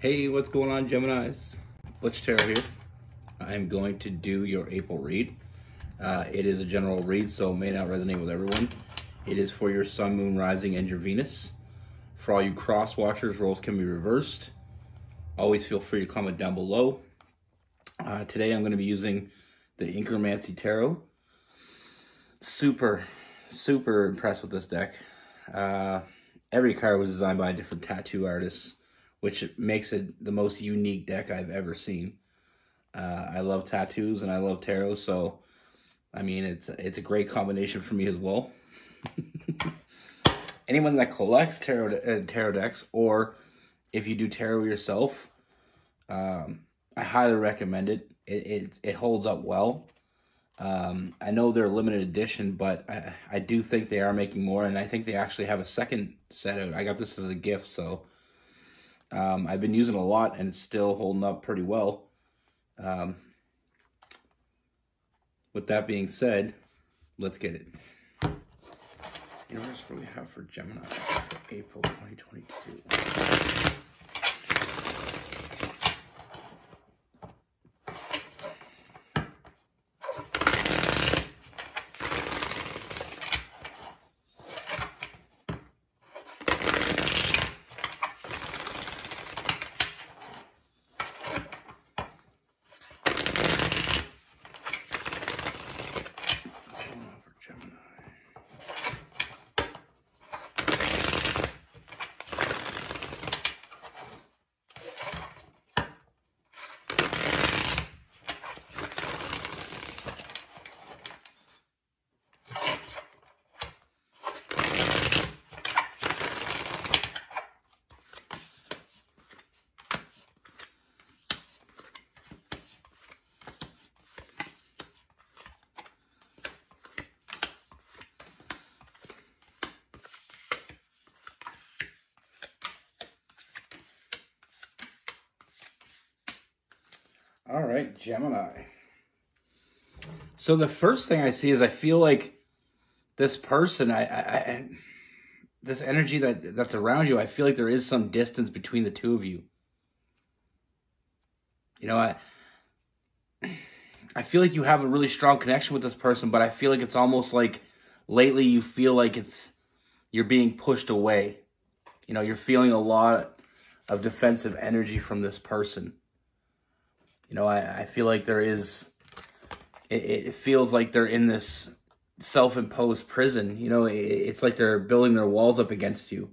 Hey, what's going on, Geminis? Butch Tarot here. I'm going to do your April read. Uh, it is a general read, so may not resonate with everyone. It is for your Sun, Moon, Rising, and your Venus. For all you cross watchers, roles can be reversed. Always feel free to comment down below. Uh, today I'm going to be using the Inkromancy Tarot. Super, super impressed with this deck. Uh, every card was designed by a different tattoo artist which makes it the most unique deck I've ever seen. Uh, I love tattoos and I love tarot, so I mean it's it's a great combination for me as well. Anyone that collects tarot uh, tarot decks, or if you do tarot yourself, um, I highly recommend it. It it, it holds up well. Um, I know they're limited edition, but I, I do think they are making more, and I think they actually have a second set out. I got this as a gift, so um, I've been using a lot and it's still holding up pretty well. Um, with that being said, let's get it. You know, what we have for Gemini for April 2022? All right, Gemini. So the first thing I see is I feel like this person, I, I, I, this energy that that's around you, I feel like there is some distance between the two of you. You know, I, I feel like you have a really strong connection with this person, but I feel like it's almost like lately you feel like it's you're being pushed away. You know, you're feeling a lot of defensive energy from this person. You know, I, I feel like there is, it, it feels like they're in this self-imposed prison. You know, it, it's like they're building their walls up against you.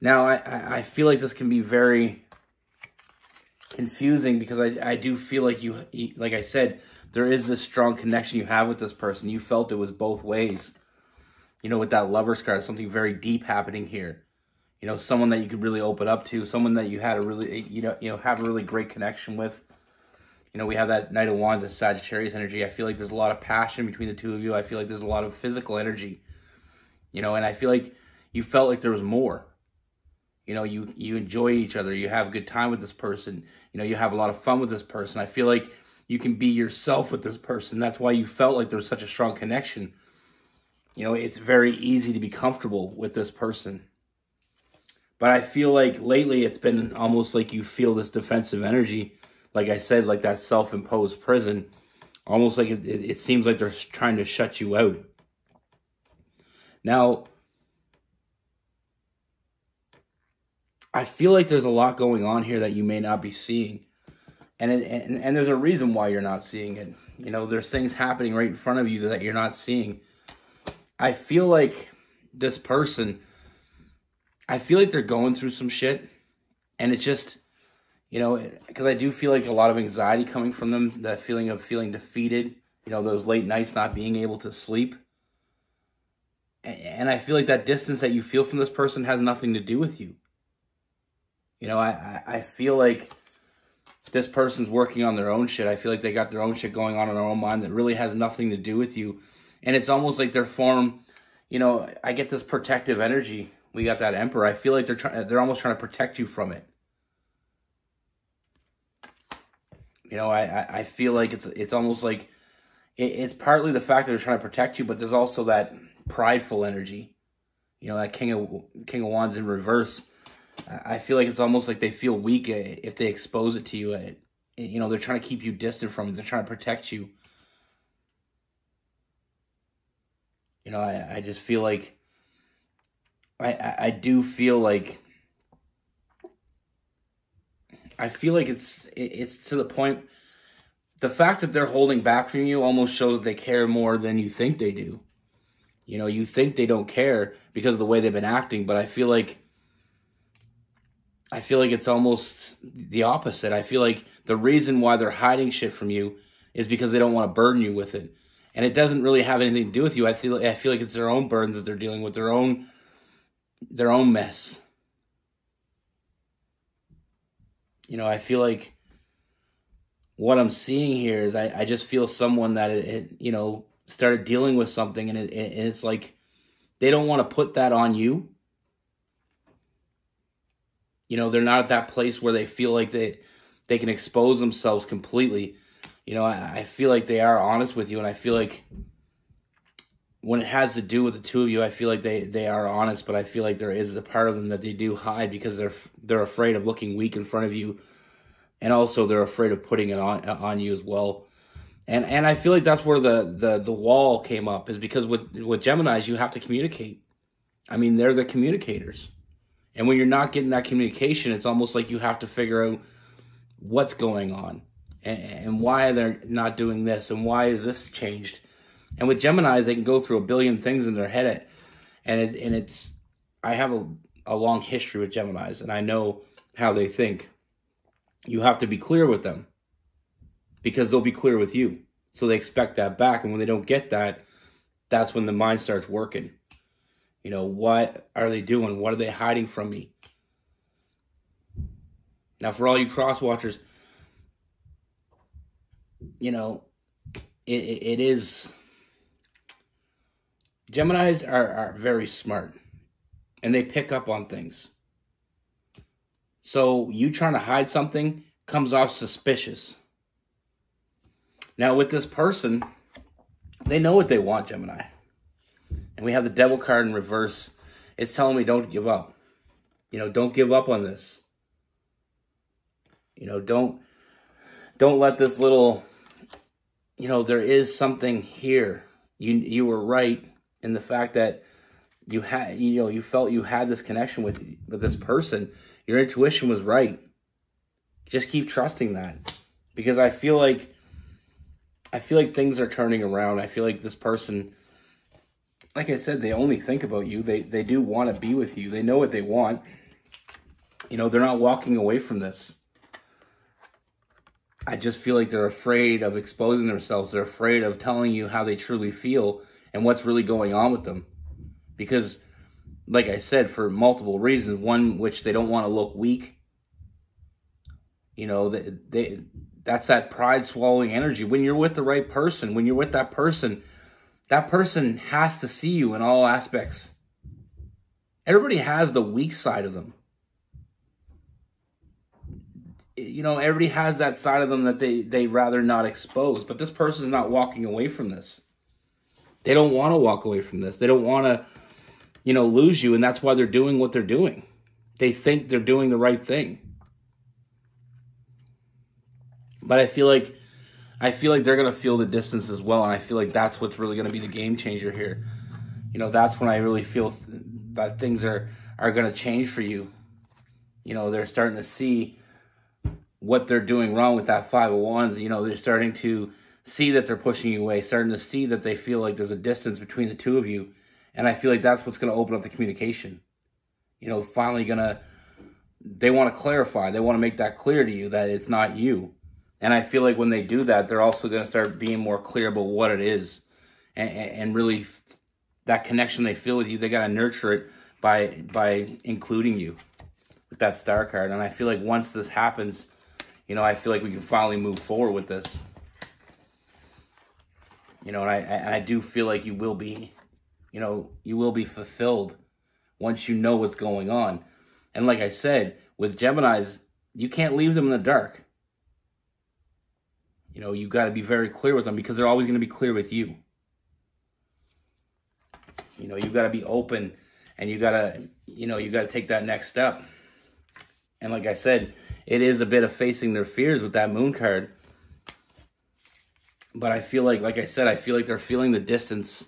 Now, I, I feel like this can be very confusing because I, I do feel like you, like I said, there is this strong connection you have with this person. You felt it was both ways. You know, with that lover's card, something very deep happening here. You know, someone that you could really open up to, someone that you had a really, you know, you know, have a really great connection with you know, we have that Knight of Wands and Sagittarius energy. I feel like there's a lot of passion between the two of you. I feel like there's a lot of physical energy, you know, and I feel like you felt like there was more. You know, you you enjoy each other. You have a good time with this person. You know, you have a lot of fun with this person. I feel like you can be yourself with this person. That's why you felt like there was such a strong connection. You know, it's very easy to be comfortable with this person. But I feel like lately it's been almost like you feel this defensive energy like I said, like that self-imposed prison, almost like it, it, seems like they're trying to shut you out. Now, I feel like there's a lot going on here that you may not be seeing. And, it, and and there's a reason why you're not seeing it. You know, there's things happening right in front of you that you're not seeing. I feel like this person, I feel like they're going through some shit. And it's just, you know, because I do feel like a lot of anxiety coming from them, that feeling of feeling defeated, you know, those late nights not being able to sleep. And I feel like that distance that you feel from this person has nothing to do with you. You know, I, I feel like this person's working on their own shit. I feel like they got their own shit going on in their own mind that really has nothing to do with you. And it's almost like they're form, you know, I get this protective energy. We got that emperor. I feel like they're trying, they're almost trying to protect you from it. You know, I, I feel like it's it's almost like it, it's partly the fact that they're trying to protect you, but there's also that prideful energy. You know, that King of King of Wands in reverse. I feel like it's almost like they feel weak eh, if they expose it to you. Eh, you know, they're trying to keep you distant from it. They're trying to protect you. You know, I, I just feel like I, I do feel like I feel like it's it's to the point the fact that they're holding back from you almost shows they care more than you think they do. You know, you think they don't care because of the way they've been acting, but I feel like I feel like it's almost the opposite. I feel like the reason why they're hiding shit from you is because they don't want to burden you with it. And it doesn't really have anything to do with you. I feel I feel like it's their own burdens that they're dealing with, their own their own mess. You know, I feel like what I'm seeing here is I, I just feel someone that it, it you know started dealing with something and, it, and it's like they don't want to put that on you. You know, they're not at that place where they feel like they they can expose themselves completely. You know, I, I feel like they are honest with you, and I feel like when it has to do with the two of you, I feel like they, they are honest, but I feel like there is a part of them that they do hide because they're they're afraid of looking weak in front of you, and also they're afraid of putting it on on you as well. And and I feel like that's where the the the wall came up is because with with Gemini's you have to communicate. I mean, they're the communicators, and when you're not getting that communication, it's almost like you have to figure out what's going on and, and why they're not doing this and why is this changed and with Gemini's, they can go through a billion things in their head, and it, and it's I have a, a long history with Gemini's, and I know how they think. You have to be clear with them because they'll be clear with you. So they expect that back, and when they don't get that, that's when the mind starts working. You know, what are they doing? What are they hiding from me? Now, for all you cross watchers, you know, it, it is Geminis are, are very smart and they pick up on things. So you trying to hide something comes off suspicious. Now with this person, they know what they want, Gemini. And we have the devil card in reverse. It's telling me don't give up. You know, don't give up on this. You know, don't don't let this little you know, there is something here. You you were right in the fact that you had you know you felt you had this connection with with this person your intuition was right. Just keep trusting that. Because i feel like i feel like things are turning around. I feel like this person like i said they only think about you. They they do want to be with you. They know what they want. You know they're not walking away from this. I just feel like they're afraid of exposing themselves. They're afraid of telling you how they truly feel and what's really going on with them. Because, like I said, for multiple reasons, one which they don't want to look weak. You know, they, they that's that pride swallowing energy. When you're with the right person, when you're with that person, that person has to see you in all aspects. Everybody has the weak side of them. You know, everybody has that side of them that they they rather not expose. But this person is not walking away from this. They don't want to walk away from this. They don't want to, you know, lose you. And that's why they're doing what they're doing. They think they're doing the right thing. But I feel like I feel like they're gonna feel the distance as well, and I feel like that's what's really gonna be the game changer here. You know, that's when I really feel th- that things are are gonna change for you. You know, they're starting to see what they're doing wrong with that five of. You know, they're starting to see that they're pushing you away, starting to see that they feel like there's a distance between the two of you. And I feel like that's what's going to open up the communication. You know, finally going to, they want to clarify, they want to make that clear to you that it's not you. And I feel like when they do that, they're also going to start being more clear about what it is. And, and really, that connection they feel with you, they got to nurture it by by including you with that star card. And I feel like once this happens, you know, I feel like we can finally move forward with this. You know, and I, I do feel like you will be, you know, you will be fulfilled once you know what's going on. And like I said, with Geminis, you can't leave them in the dark. You know, you got to be very clear with them because they're always going to be clear with you. You know, you got to be open and you got to, you know, you got to take that next step. And like I said, it is a bit of facing their fears with that moon card. But I feel like, like I said, I feel like they're feeling the distance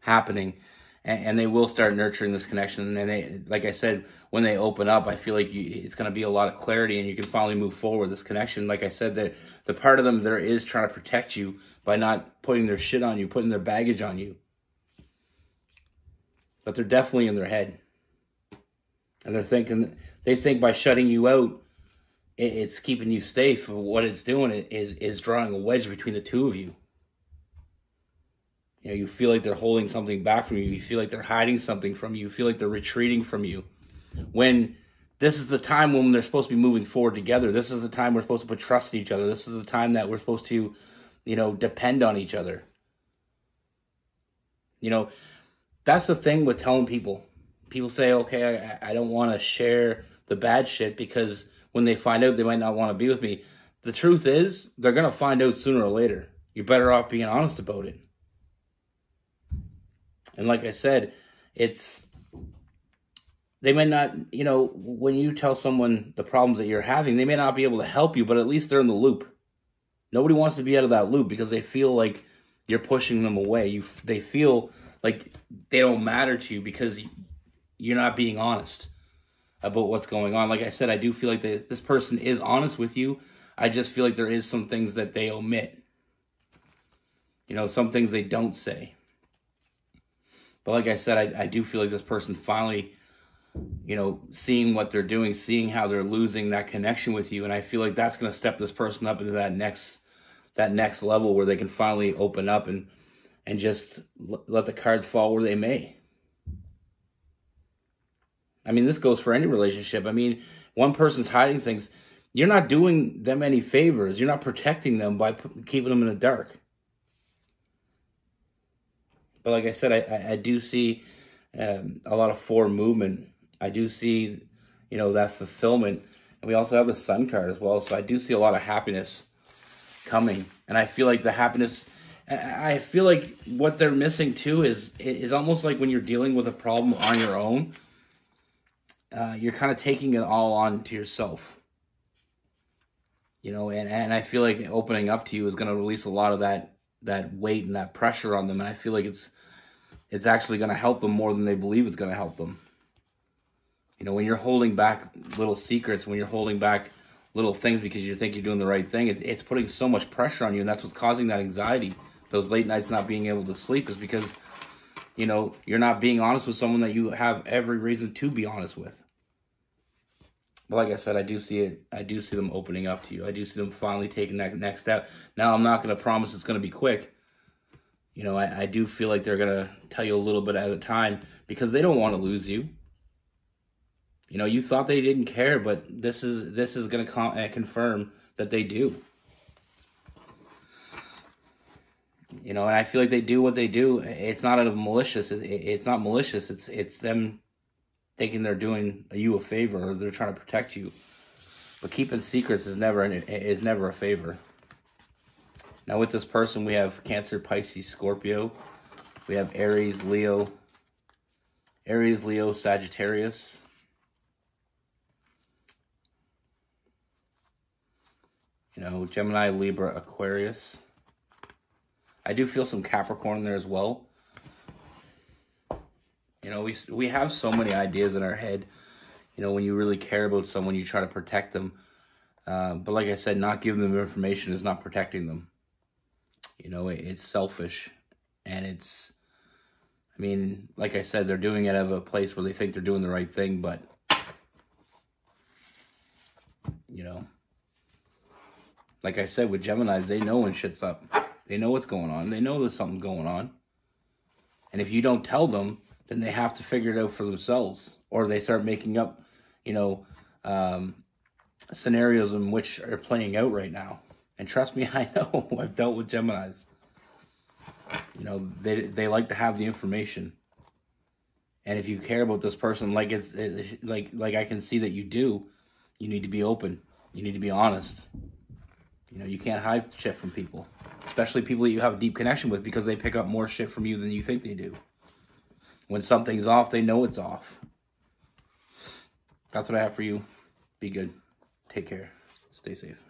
happening and, and they will start nurturing this connection. And they, like I said, when they open up, I feel like you, it's going to be a lot of clarity and you can finally move forward this connection. Like I said, that the part of them there is trying to protect you by not putting their shit on you, putting their baggage on you. But they're definitely in their head. And they're thinking, they think by shutting you out, it's keeping you safe. What it's doing is is drawing a wedge between the two of you. You know, you feel like they're holding something back from you. You feel like they're hiding something from you. You feel like they're retreating from you. When this is the time when they're supposed to be moving forward together. This is the time we're supposed to put trust in each other. This is the time that we're supposed to, you know, depend on each other. You know, that's the thing with telling people. People say, okay, I, I don't want to share the bad shit because when they find out, they might not want to be with me. The truth is, they're going to find out sooner or later. You're better off being honest about it. And like I said, it's they may not, you know, when you tell someone the problems that you're having, they may not be able to help you, but at least they're in the loop. Nobody wants to be out of that loop because they feel like you're pushing them away. You they feel like they don't matter to you because you're not being honest about what's going on. Like I said, I do feel like that this person is honest with you. I just feel like there is some things that they omit. You know, some things they don't say. But like I said, I, I do feel like this person finally, you know, seeing what they're doing, seeing how they're losing that connection with you, and I feel like that's going to step this person up into that next that next level where they can finally open up and and just let the cards fall where they may. I mean, this goes for any relationship. I mean, one person's hiding things. You're not doing them any favors. You're not protecting them by keeping them in the dark. But like I said, I, I, do see um, a lot of forward movement. I do see, you know, that fulfillment. And we also have the sun card as well. So I do see a lot of happiness coming. And I feel like the happiness, I feel like what they're missing too is, is almost like when you're dealing with a problem on your own uh, you're kind of taking it all on to yourself. You know, and, and I feel like opening up to you is going to release a lot of that that weight and that pressure on them, and I feel like it's it's actually going to help them more than they believe it's going to help them. You know, when you're holding back little secrets, when you're holding back little things because you think you're doing the right thing, it, it's putting so much pressure on you, and that's what's causing that anxiety. Those late nights not being able to sleep is because you know, you're not being honest with someone that you have every reason to be honest with. But like I said, I do see it. I do see them opening up to you. I do see them finally taking that next step. Now, I'm not going to promise it's going to be quick. You know, I, I do feel like they're going to tell you a little bit at a time because they don't want to lose you. You know, you thought they didn't care, but this is this is going to con- uh, confirm that they do. You know, and I feel like they do what they do. It's not a malicious. It's not malicious. It's it's them thinking they're doing you a favor or they're trying to protect you. But keeping secrets is never an, is never a favor. Now with this person, we have Cancer, Pisces, Scorpio. We have Aries, Leo, Aries, Leo, Sagittarius. You know, Gemini, Libra, Aquarius. I do feel some Capricorn there as well. You know, we we have so many ideas in our head. You know, when you really care about someone, you try to protect them. Uh, but like I said, not giving them information is not protecting them. You know, it, it's selfish, and it's. I mean, like I said, they're doing it out of a place where they think they're doing the right thing, but you know, like I said with Gemini's, they know when shit's up. They know what's going on. They know there's something going on. And if you don't tell them, then they have to figure it out for themselves. Or they start making up, you know, um, scenarios in which are playing out right now. And trust me, I know. I've dealt with Geminis. You know, they they like to have the information. And if you care about this person like it's it, like like I can see that you do, you need to be open. You need to be honest. You know, you can't hide shit from people especially people that you have a deep connection with because they pick up more shit from you than you think they do. When something's off, they know it's off. That's what I have for you. Be good. Take care. Stay safe.